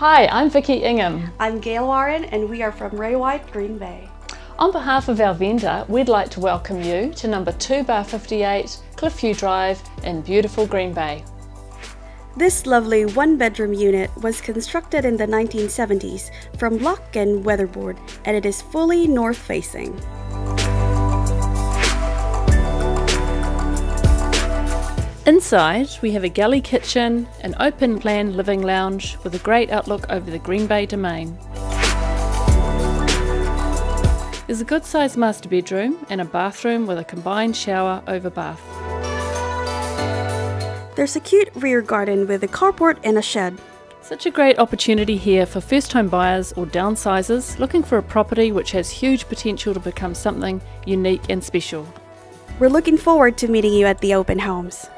Hi, I'm Vicki Ingham. I'm Gail Warren and we are from Ray White, Green Bay. On behalf of our vendor, we'd like to welcome you to number 2 bar 58 Cliffview Drive in beautiful Green Bay. This lovely one bedroom unit was constructed in the 1970s from block and weatherboard and it is fully north facing. Inside, we have a galley kitchen, an open plan living lounge with a great outlook over the Green Bay Domain. There's a good sized master bedroom and a bathroom with a combined shower over bath. There's a cute rear garden with a carport and a shed. Such a great opportunity here for first home buyers or downsizers looking for a property which has huge potential to become something unique and special. We're looking forward to meeting you at the open homes.